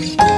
Bye.